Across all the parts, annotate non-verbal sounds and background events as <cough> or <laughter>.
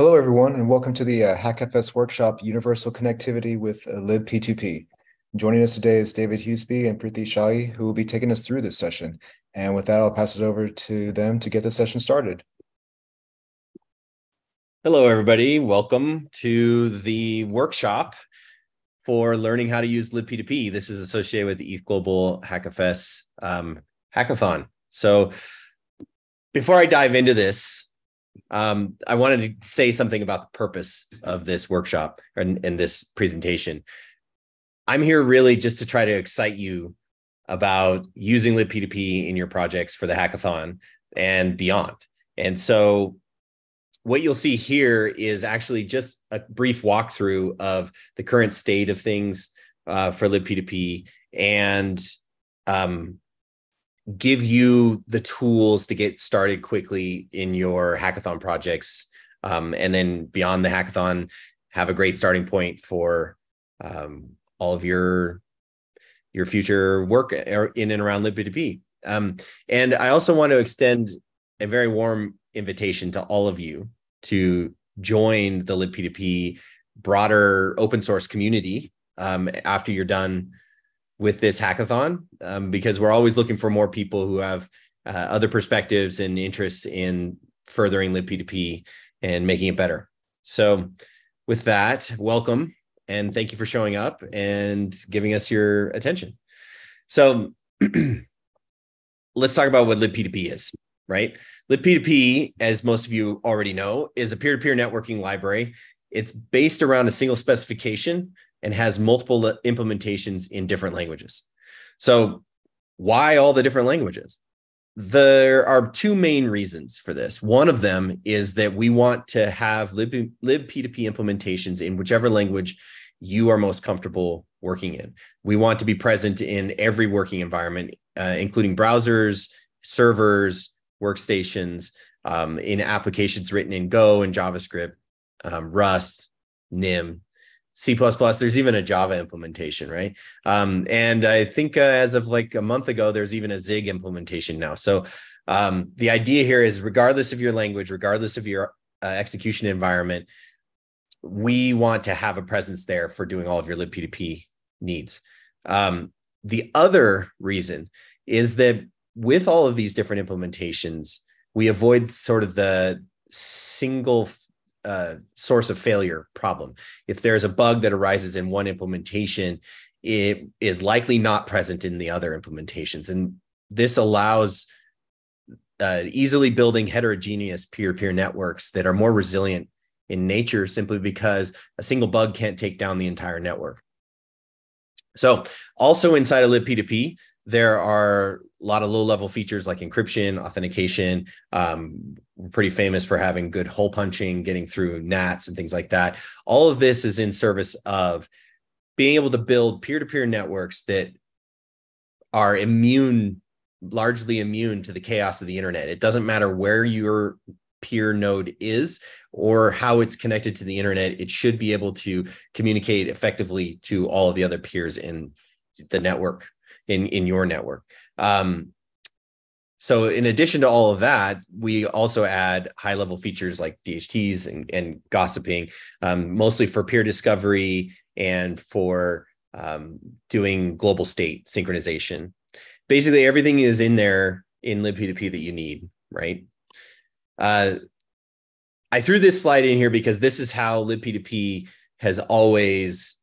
Hello, everyone, and welcome to the uh, HackFS workshop, Universal Connectivity with uh, libp2p. Joining us today is David Huseby and Prithvi Shahi, who will be taking us through this session. And with that, I'll pass it over to them to get the session started. Hello, everybody. Welcome to the workshop for learning how to use libp2p. This is associated with the ETH Global HackFS um, hackathon. So before I dive into this, um, I wanted to say something about the purpose of this workshop and, and this presentation. I'm here really just to try to excite you about using libp2p in your projects for the hackathon and beyond. And so what you'll see here is actually just a brief walkthrough of the current state of things uh, for libp2p and um, give you the tools to get started quickly in your hackathon projects. Um, and then beyond the hackathon, have a great starting point for um, all of your your future work in and around libp2p. Um, and I also want to extend a very warm invitation to all of you to join the libp2p broader open source community um, after you're done with this hackathon um, because we're always looking for more people who have uh, other perspectives and interests in furthering libp2p and making it better. So, with that, welcome and thank you for showing up and giving us your attention. So, <clears throat> let's talk about what libp2p is, right? libp2p, as most of you already know, is a peer to peer networking library. It's based around a single specification and has multiple implementations in different languages. So, why all the different languages? There are two main reasons for this. One of them is that we want to have lib, lib P2P implementations in whichever language you are most comfortable working in. We want to be present in every working environment, uh, including browsers, servers, workstations, um, in applications written in Go and JavaScript, um, Rust, NIM, C++. There's even a Java implementation, right? Um, and I think uh, as of like a month ago, there's even a Zig implementation now. So um, the idea here is, regardless of your language, regardless of your uh, execution environment, we want to have a presence there for doing all of your libp2p needs. Um, the other reason is that with all of these different implementations, we avoid sort of the single uh, source of failure problem. If there's a bug that arises in one implementation, it is likely not present in the other implementations. And this allows uh, easily building heterogeneous peer-to-peer networks that are more resilient in nature simply because a single bug can't take down the entire network. So also inside of libp2p, there are a lot of low level features like encryption, authentication. Um, we're pretty famous for having good hole punching, getting through NATs and things like that. All of this is in service of being able to build peer to peer networks that are immune, largely immune to the chaos of the internet. It doesn't matter where your peer node is or how it's connected to the internet, it should be able to communicate effectively to all of the other peers in the network in in your network. Um, so in addition to all of that, we also add high level features like DHTs and, and gossiping, um, mostly for peer discovery and for um, doing global state synchronization. Basically, everything is in there in libp2p that you need, right? Uh, I threw this slide in here because this is how libp2p has always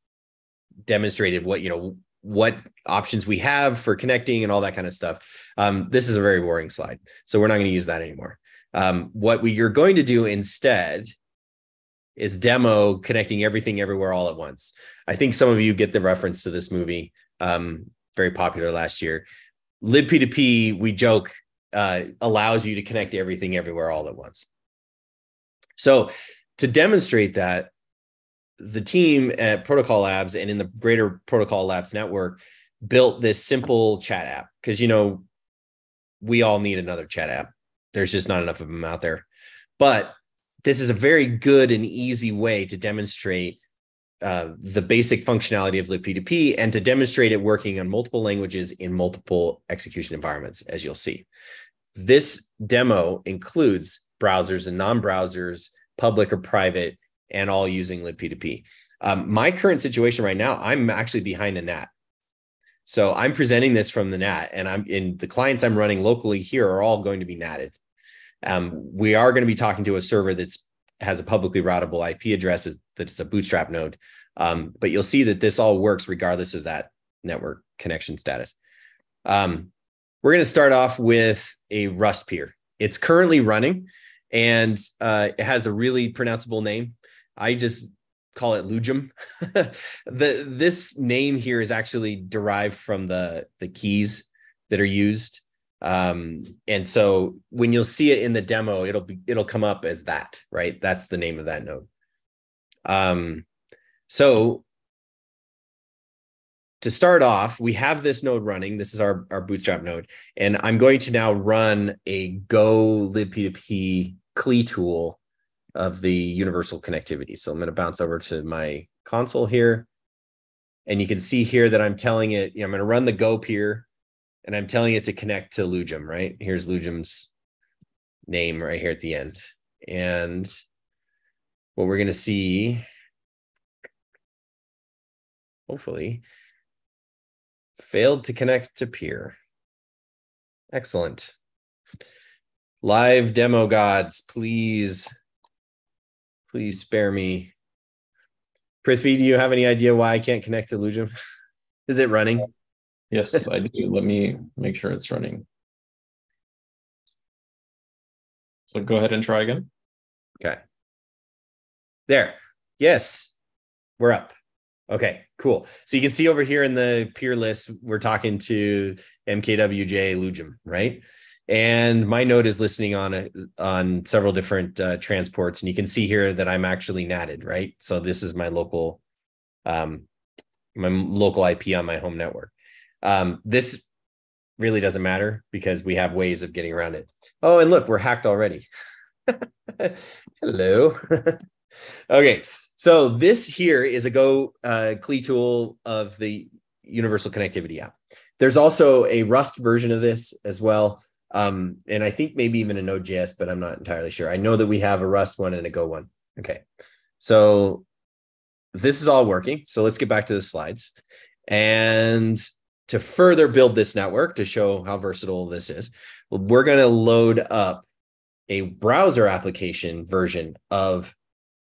demonstrated what you know what options we have for connecting and all that kind of stuff. Um, this is a very boring slide, so we're not going to use that anymore. Um, what we you're going to do instead is demo connecting everything everywhere all at once. I think some of you get the reference to this movie, um, very popular last year. libp2p, we joke, uh, allows you to connect everything everywhere all at once. So to demonstrate that, the team at Protocol Labs and in the greater Protocol Labs network built this simple chat app because you know we all need another chat app. There's just not enough of them out there. But this is a very good and easy way to demonstrate uh, the basic functionality of libp2p and to demonstrate it working on multiple languages in multiple execution environments, as you'll see. This demo includes browsers and non-browsers public or private, and all using libp2p. Um, my current situation right now, I'm actually behind a NAT. So I'm presenting this from the NAT, and I'm in the clients I'm running locally here are all going to be NATed. Um, we are going to be talking to a server that's has a publicly routable IP address that's a bootstrap node. Um, but you'll see that this all works regardless of that network connection status. Um, we're going to start off with a Rust peer. It's currently running and uh, it has a really pronounceable name. I just call it Lujum. <laughs> the this name here is actually derived from the the keys that are used. Um, and so when you'll see it in the demo, it'll be it'll come up as that, right? That's the name of that node. Um, so to start off, we have this node running. This is our, our bootstrap node. And I'm going to now run a Go libp2p CLI tool of the universal connectivity. So I'm going to bounce over to my console here. And you can see here that I'm telling it, you know, I'm going to run the Go peer and I'm telling it to connect to Lujum, right? Here's Lujum's name right here at the end. And what we're going to see, hopefully, failed to connect to peer. Excellent. Live demo gods, please Please spare me. Prithvi, do you have any idea why I can't connect to Lujum? <laughs> Is it running? Yes, I do. Let me make sure it's running. So go ahead and try again. Okay. There. Yes. We're up. Okay, cool. So you can see over here in the peer list, we're talking to MKWJ Lujum, right? And my node is listening on a, on several different uh, transports and you can see here that i'm actually natted right? So this is my local um, my local ip on my home network. Um, this really doesn't matter because we have ways of getting around it. Oh and look we're hacked already. <laughs> Hello. <laughs> Okay so this here is a go uh, tool of the universal connectivity app. There's also a rust version of this as well um, and I think maybe even a Node.js, but I'm not entirely sure. I know that we have a Rust one and a Go one. Okay. So this is all working. So let's get back to the slides. And to further build this network to show how versatile this is, we're going to load up a browser application version of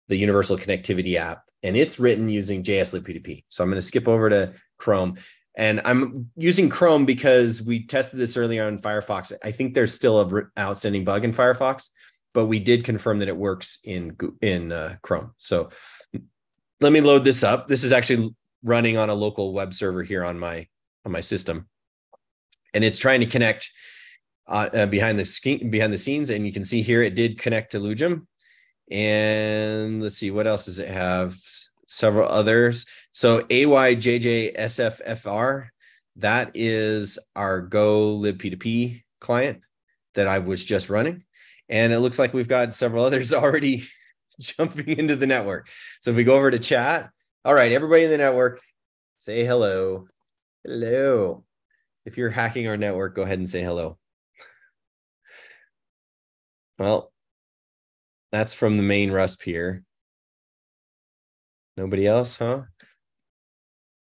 the Universal Connectivity app. And it's written using JS libp2p. So I'm going to skip over to Chrome. And I'm using Chrome because we tested this earlier on Firefox. I think there's still an outstanding bug in Firefox, but we did confirm that it works in in uh, Chrome. So let me load this up. This is actually running on a local web server here on my on my system, and it's trying to connect uh, uh, behind the screen behind the scenes. And you can see here it did connect to Lujum. And let's see what else does it have several others. So AYJJSFFR, that is our Go libp2p client that I was just running. And it looks like we've got several others <laughs> already jumping into the network. So if we go over to chat, all right, everybody in the network, say hello. Hello. If you're hacking our network, go ahead and say hello. Well, that's from the main Rust peer. Nobody else, huh?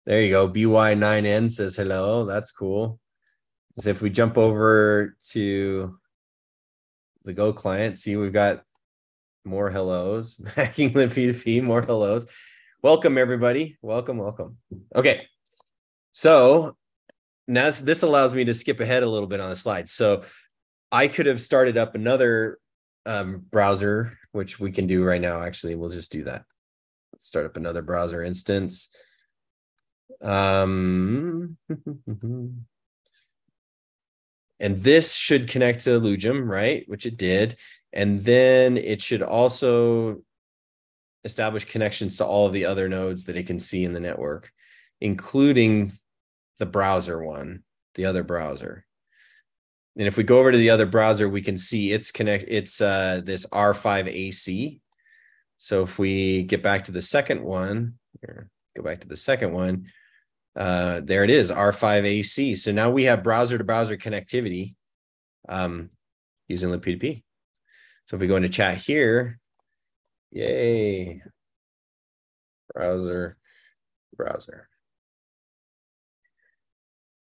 There you go. BY9N says hello. That's cool. So if we jump over to the Go client, see we've got more hellos. <laughs> Hacking libp2p, more hellos. Welcome everybody. Welcome, welcome. Okay. So now this allows me to skip ahead a little bit on the slide. So I could have started up another um, browser, which we can do right now. Actually, we'll just do that. Start up another browser instance. Um, <laughs> and this should connect to Lujum, right? Which it did. And then it should also establish connections to all of the other nodes that it can see in the network, including the browser one, the other browser. And if we go over to the other browser, we can see it's connect. It's uh, this R5AC, so if we get back to the second one, here, go back to the second one, uh, there it is, R5AC. So now we have browser to browser connectivity um, using libp2p. So if we go into chat here, Yay. Browser, browser.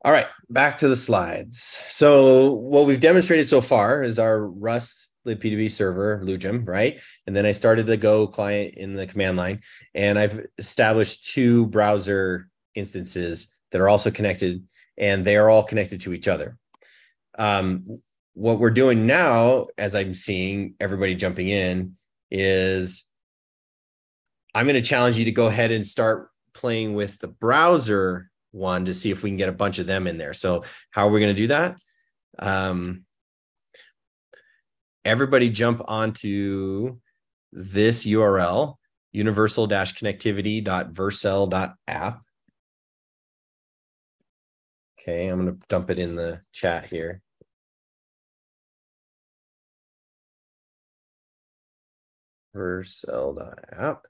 All right, back to the slides. So what we've demonstrated so far is our Rust libp2p server, Lujum, right? And then I started the Go client in the command line, and I've established two browser instances that are also connected, and they are all connected to each other. Um, what we're doing now, as I'm seeing everybody jumping in, is I'm going to challenge you to go ahead and start playing with the browser one to see if we can get a bunch of them in there. So how are we going to do that? Um, everybody jump onto this URL, universal-connectivity.vercel.app. Okay, I'm going to dump it in the chat here. Vercel.app.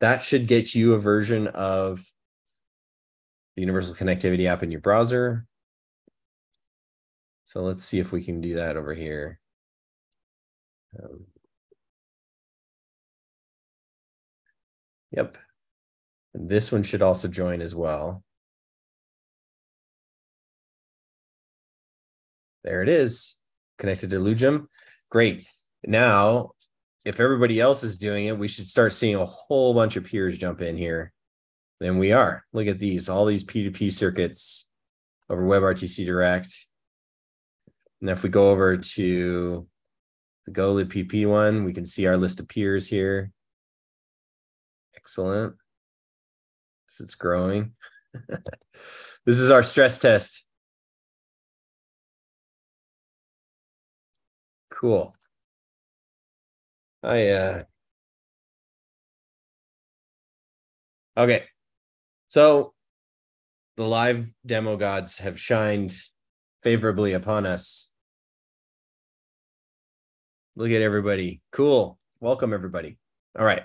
That should get you a version of the universal connectivity app in your browser. So let's see if we can do that over here. Um, yep. And this one should also join as well. There it is, connected to Lujum. Great. Now, if everybody else is doing it, we should start seeing a whole bunch of peers jump in here. Then we are. Look at these, all these P2P circuits over WebRTC Direct. And if we go over to the Golib PP one, we can see our list of peers here. Excellent. This it's growing. <laughs> this is our stress test. Cool. I uh Okay. So the live demo gods have shined favorably upon us. Look at everybody. Cool. Welcome, everybody. All right.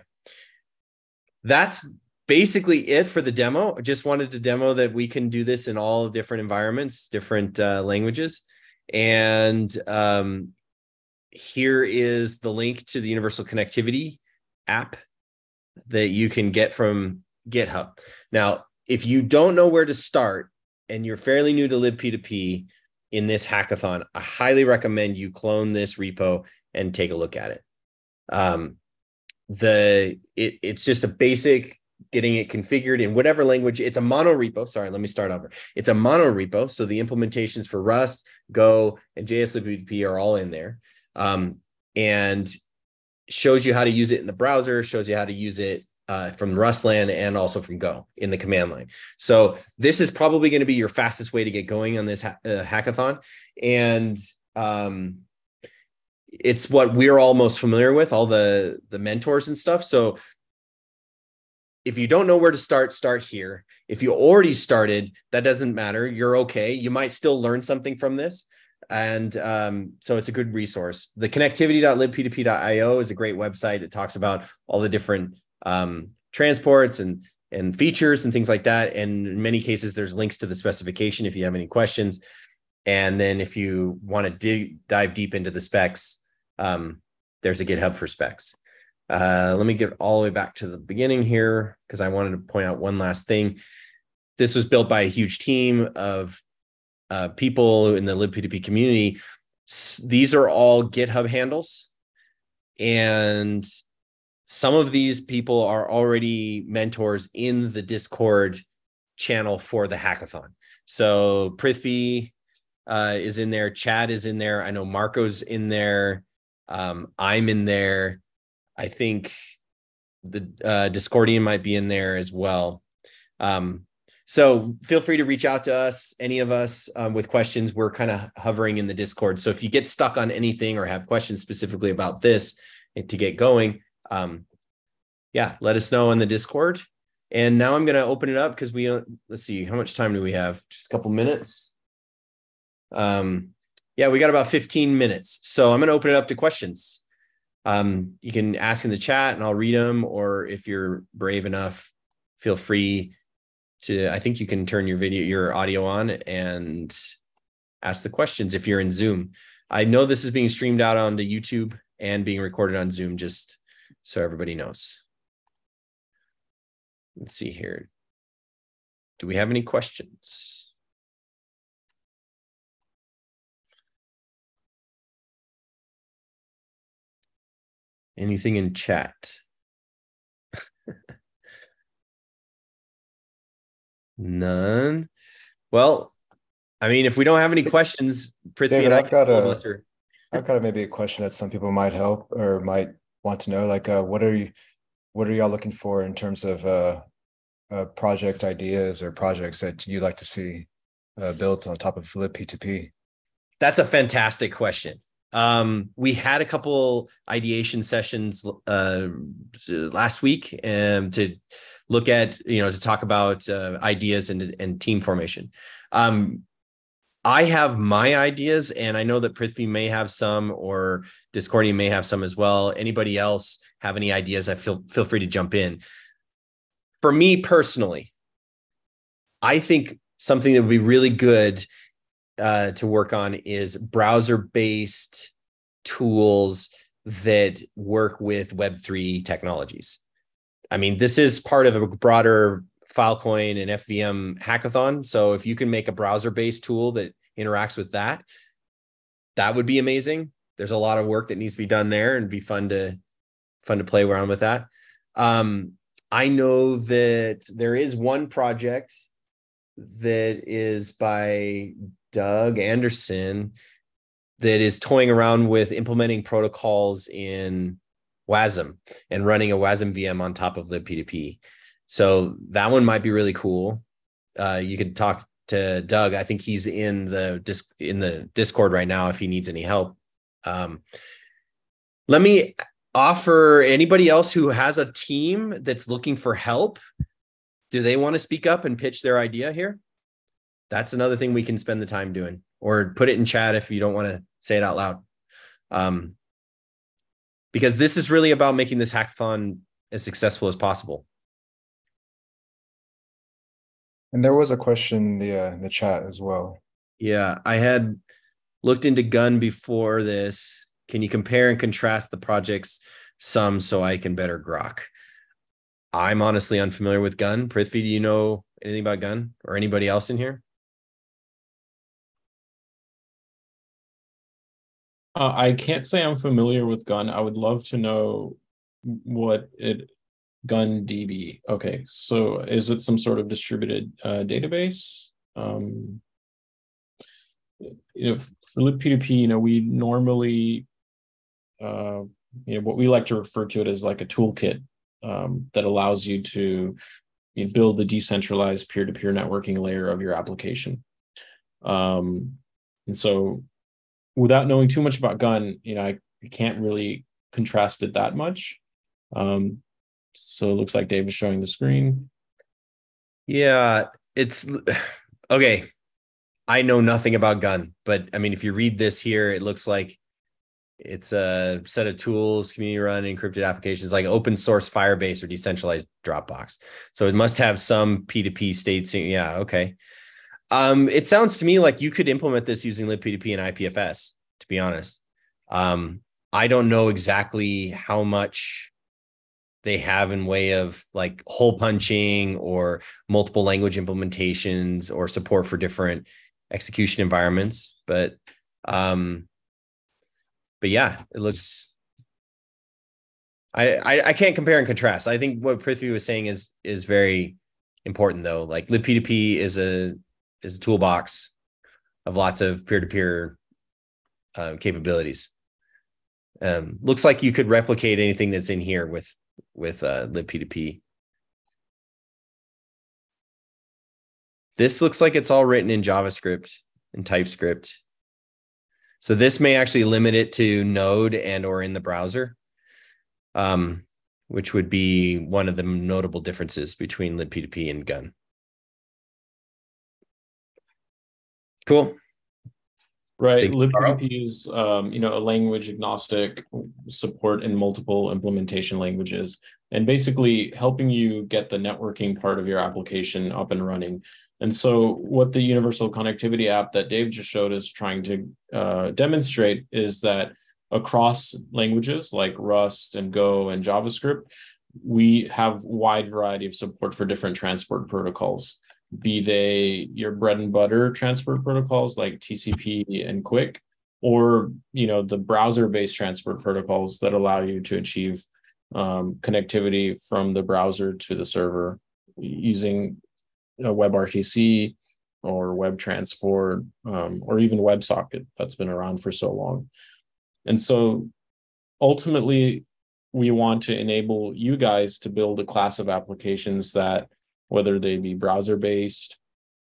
That's basically it for the demo. I just wanted to demo that we can do this in all different environments, different uh, languages. And um, here is the link to the Universal Connectivity app that you can get from GitHub. Now, if you don't know where to start and you're fairly new to libp2p in this hackathon, I highly recommend you clone this repo and take a look at it. Um, the it, it's just a basic getting it configured in whatever language. It's a mono repo. Sorry, let me start over. It's a mono repo. So the implementations for Rust, Go, and JSLibp2p are all in there. Um, and shows you how to use it in the browser, shows you how to use it uh, from Rustland and also from Go in the command line. So this is probably going to be your fastest way to get going on this ha- uh, hackathon, and um, it's what we're all most familiar with, all the the mentors and stuff. So if you don't know where to start, start here. If you already started, that doesn't matter. You're okay. You might still learn something from this. And um, so it's a good resource. The connectivity.libp2p.io is a great website. It talks about all the different um, transports and and features and things like that. And in many cases, there's links to the specification if you have any questions. And then if you want to dig dive deep into the specs, um, there's a GitHub for specs. Uh, let me get all the way back to the beginning here because I wanted to point out one last thing. This was built by a huge team of uh, people in the libp2p community. S- these are all GitHub handles, and some of these people are already mentors in the Discord channel for the hackathon. So Prithvi uh, is in there, Chad is in there. I know Marco's in there. Um, I'm in there. I think the uh, Discordian might be in there as well. Um, so feel free to reach out to us, any of us um, with questions. We're kind of hovering in the Discord. So if you get stuck on anything or have questions specifically about this to get going, um, yeah, let us know in the Discord. And now I'm going to open it up because we uh, let's see how much time do we have? Just a couple minutes. Um, yeah, we got about 15 minutes. So I'm going to open it up to questions. Um, you can ask in the chat and I'll read them, or if you're brave enough, feel free to. I think you can turn your video, your audio on, and ask the questions if you're in Zoom. I know this is being streamed out onto YouTube and being recorded on Zoom. Just so everybody knows. Let's see here. Do we have any questions? Anything in chat? None. Well, I mean, if we don't have any questions, Prithvi David, and I I've got a-. I've got a, maybe a question that some people might help or might want to know, like, uh, what are you, what are y'all looking for in terms of, uh, uh, project ideas or projects that you'd like to see, uh, built on top of libp2p? That's a fantastic question. Um, we had a couple ideation sessions uh, last week um, to look at, you know, to talk about uh, ideas and, and team formation. Um, I have my ideas, and I know that Prithvi may have some, or Discordian may have some as well. Anybody else have any ideas? I feel feel free to jump in. For me personally, I think something that would be really good uh, to work on is browser based tools that work with Web3 technologies. I mean, this is part of a broader Filecoin and FVM hackathon. So if you can make a browser based tool that interacts with that, that would be amazing. There's a lot of work that needs to be done there and be fun to fun to play around with that. Um, I know that there is one project that is by Doug Anderson that is toying around with implementing protocols in WASM and running a WASM VM on top of libp2p. So that one might be really cool. Uh, you could talk to Doug. I think he's in the disc in the Discord right now if he needs any help. Um, let me offer anybody else who has a team that's looking for help. Do they want to speak up and pitch their idea here? That's another thing we can spend the time doing, or put it in chat if you don't want to say it out loud. Um, because this is really about making this hackathon as successful as possible. And there was a question in the, uh, in the chat as well. Yeah, I had looked into Gun before this. Can you compare and contrast the projects some so I can better grok? I'm honestly unfamiliar with Gun. Prithvi, do you know anything about Gun or anybody else in here? Uh, I can't say I'm familiar with Gun. I would love to know what it Gun DB. Okay, so is it some sort of distributed uh, database? Um, you know, for libp2p, you know, we normally, uh, you know, what we like to refer to it as like a toolkit um, that allows you to you know, build the decentralized peer-to-peer networking layer of your application. Um, and so without knowing too much about gun you know i, I can't really contrast it that much um so it looks like dave is showing the screen Yeah, it's <sighs> okay. I know nothing about Gun, but I mean, if you read this here, it looks like it's a set of tools, community run encrypted applications like open source Firebase or decentralized Dropbox. So it must have some P2P states. Yeah, okay. Um, it sounds to me like you could implement this using libp2p and IPFS, to be honest. Um, I don't know exactly how much they have in way of like hole punching or multiple language implementations or support for different execution environments, but um, but yeah, it looks. I, I I can't compare and contrast. I think what Prithvi was saying is is very important though. Like libp2p is a is a toolbox of lots of peer-to-peer uh, capabilities. Um, looks like you could replicate anything that's in here with with uh, libp2p. This looks like it's all written in JavaScript and TypeScript. So this may actually limit it to Node and or in the browser, um, which would be one of the notable differences between libp2p and Gun. Cool. Right. Thank you, Carl. libp2p is um, you know a language agnostic support in multiple implementation languages and basically helping you get the networking part of your application up and running and so what the universal connectivity app that dave just showed is trying to uh, demonstrate is that across languages like Rust and Go and JavaScript, we have wide variety of support for different transport protocols, be they your bread and butter transfer protocols like TCP and QUIC, or you know the browser-based transfer protocols that allow you to achieve um, connectivity from the browser to the server using know, WebRTC or Web Transport um, or even WebSocket that's been around for so long. And so ultimately, we want to enable you guys to build a class of applications that, whether they be browser based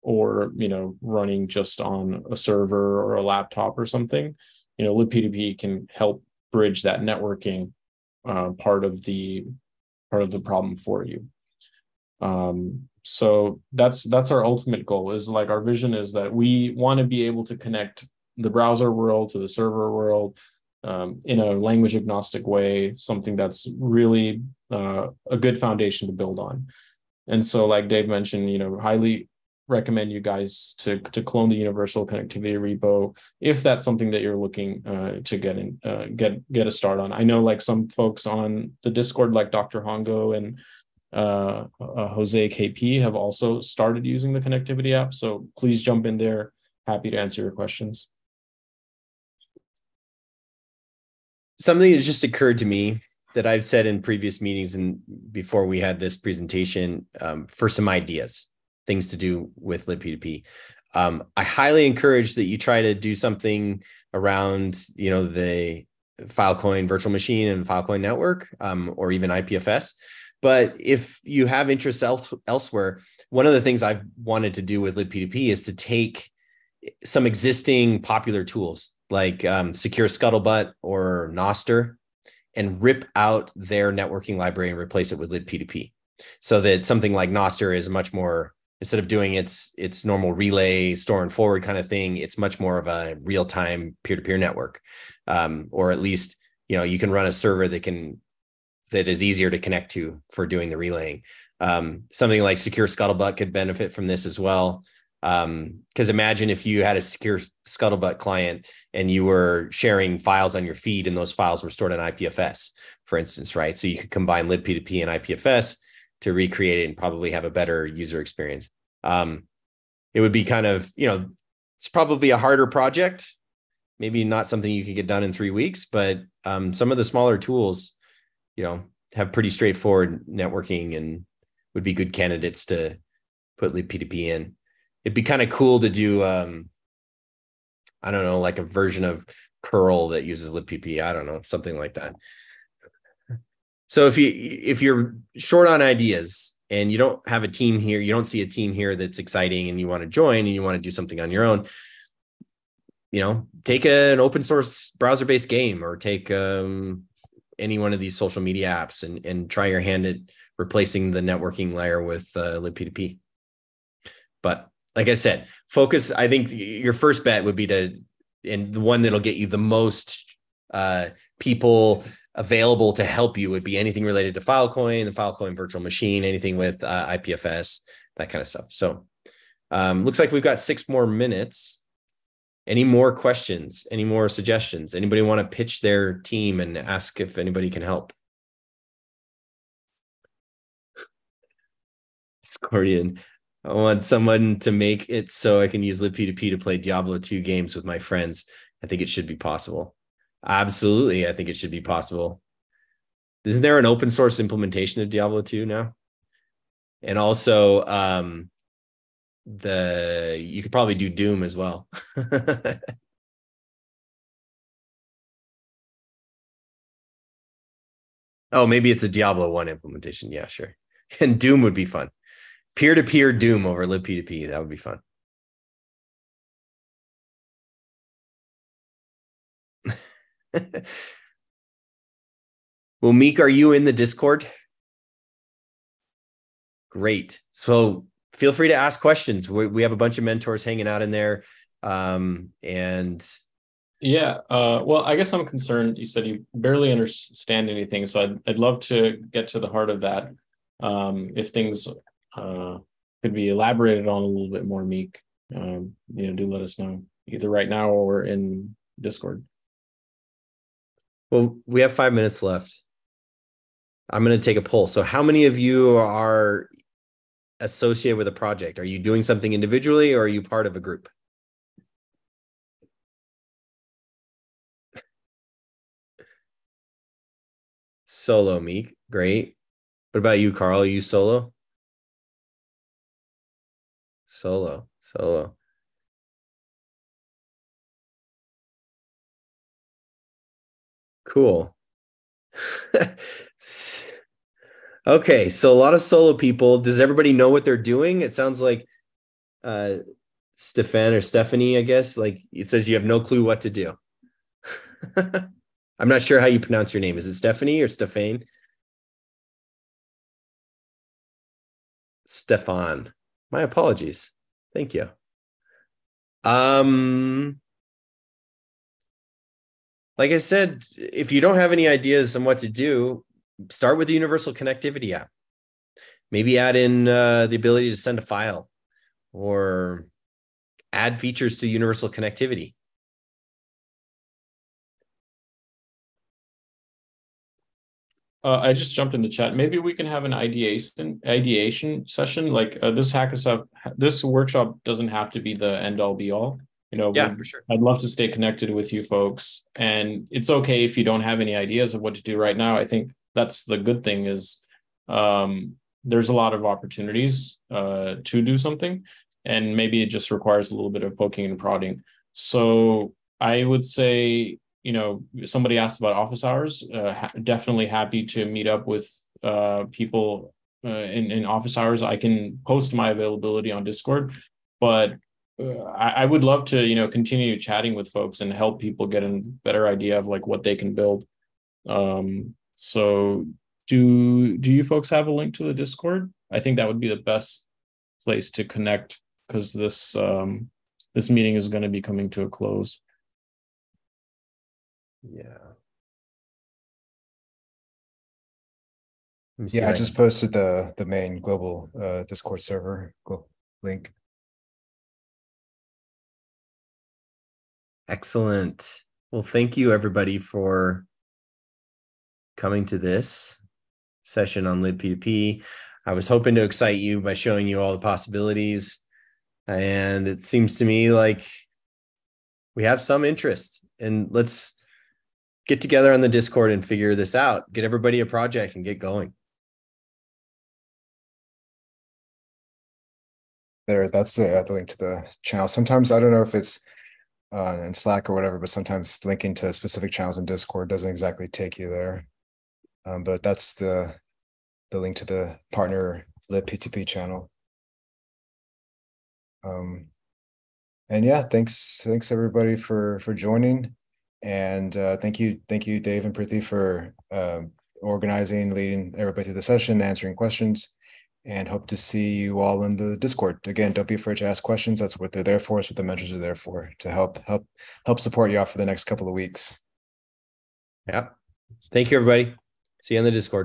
or you know running just on a server or a laptop or something, you know, libp2p can help bridge that networking uh, part of the part of the problem for you. Um, so that's that's our ultimate goal. Is like our vision is that we want to be able to connect the browser world to the server world um, in a language agnostic way, something that's really uh, a good foundation to build on. And so, like Dave mentioned, you know, highly recommend you guys to to clone the universal connectivity repo if that's something that you're looking uh, to get in uh, get get a start on. I know like some folks on the Discord, like Dr. Hongo and uh, uh Jose KP, have also started using the connectivity app. So please jump in there. Happy to answer your questions. something that just occurred to me that I've said in previous meetings and before we had this presentation um, for some ideas, things to do with libp2p. Um, I highly encourage that you try to do something around, you know, the Filecoin virtual machine and Filecoin network, um, or even IPFS. But if you have interest else, elsewhere, one of the things I've wanted to do with libp2p is to take some existing popular tools like um, Secure Scuttlebutt or Nostr and rip out their networking library and replace it with libp2p. So that something like Nostr is much more instead of doing its its normal relay store and forward kind of thing it's much more of a real-time peer-to-peer network. Um, or at least you know you can run a server that can that is easier to connect to for doing the relaying. Um, something like secure scuttlebutt could benefit from this as well because um, imagine if you had a secure scuttlebutt client and you were sharing files on your feed and those files were stored on ipfs for instance right? So you could combine libp2p and ipfs to recreate it and probably have a better user experience. Um, it would be kind of you know it's probably a harder project. Maybe not something you could get done in three weeks but um, some of the smaller tools you know have pretty straightforward networking and would be good candidates to put libp2p in it'd be kind of cool to do um i don't know like a version of curl that uses libpp i don't know something like that. So if you if you're short on ideas and you don't have a team here you don't see a team here that's exciting and you want to join and you want to do something on your own you know take an open source browser based game or take um, any one of these social media apps and and try your hand at replacing the networking layer with uh, libp2p but like I said, focus. I think your first bet would be to, and the one that'll get you the most uh, people available to help you would be anything related to Filecoin, the Filecoin virtual machine, anything with uh, IPFS, that kind of stuff. So, um, looks like we've got six more minutes. Any more questions? Any more suggestions? Anybody want to pitch their team and ask if anybody can help? <laughs> Discordian. I want someone to make it so I can use libp2p to play Diablo 2 games with my friends. I think it should be possible. Absolutely. I think it should be possible. Isn't there an open source implementation of Diablo 2 now? And also, um, the you could probably do Doom as well. <laughs> oh, maybe it's a Diablo 1 implementation. Yeah, sure. <laughs> And Doom would be fun peer-to-peer doom over libp2p that would be fun. <laughs> Well meek are you in the discord? Great. So feel free to ask questions. We, we have a bunch of mentors hanging out in there um, and yeah uh, well i guess i'm concerned. You said you barely understand anything so i'd, I'd love to get to the heart of that um, if things uh, could be elaborated on a little bit more, Meek, um, you know, do let us know either right now or in Discord. Well, we have five minutes left. I'm going to take a poll. So, how many of you are associated with a project? Are you doing something individually or are you part of a group? <laughs> Solo, Meek. Great. What about you, Carl? Are you solo? Solo, solo. Cool. <laughs> okay, so a lot of solo people. Does everybody know what they're doing? It sounds like uh Stefan or Stephanie, I guess. Like it says you have no clue what to do. <laughs> I'm not sure how you pronounce your name. Is it Stephanie or Stefan? Stefan. My apologies. Thank you. Um like I said, if you don't have any ideas on what to do, start with the universal connectivity app. Maybe add in uh, the ability to send a file or add features to universal connectivity. Uh, I just jumped in the chat. Maybe we can have an ideation ideation session. Like uh, this hackathon, this workshop doesn't have to be the end all be all. You know, yeah, for sure. I'd love to stay connected with you folks, and it's okay if you don't have any ideas of what to do right now. I think that's the good thing is um, there's a lot of opportunities uh, to do something, and maybe it just requires a little bit of poking and prodding. So I would say you know, somebody asked about office hours. Uh, ha- definitely happy to meet up with uh, people uh, in in office hours. I can post my availability on Discord, but uh, I, I, would love to you know continue chatting with folks and help people get a better idea of like what they can build. Um, so do do you folks have a link to the Discord? I think that would be the best place to connect because this um, this meeting is going to be coming to a close. Yeah. Yeah, I just posted the the main global uh Discord server link. Excellent. Well, thank you everybody for coming to this session on libp2p. I was hoping to excite you by showing you all the possibilities. And it seems to me like we have some interest. And let's get together on the Discord and figure this out. Get everybody a project and get going. There, that's the, the link to the channel. Sometimes I don't know if it's uh, in Slack or whatever, but sometimes linking to specific channels in Discord doesn't exactly take you there. Um, but that's the the link to the partner libp2p channel. Um, and yeah, thanks thanks everybody for for joining. And uh, thank you, thank you, Dave and Prithvi, for uh, organizing, leading everybody through the session, answering questions, and hope to see you all in the Discord. Again, don't be afraid to ask questions. That's what they're there for. It's what the mentors are there for to help help help support you out for the next couple of weeks. Yeah. Thank you, everybody. See you on the Discord.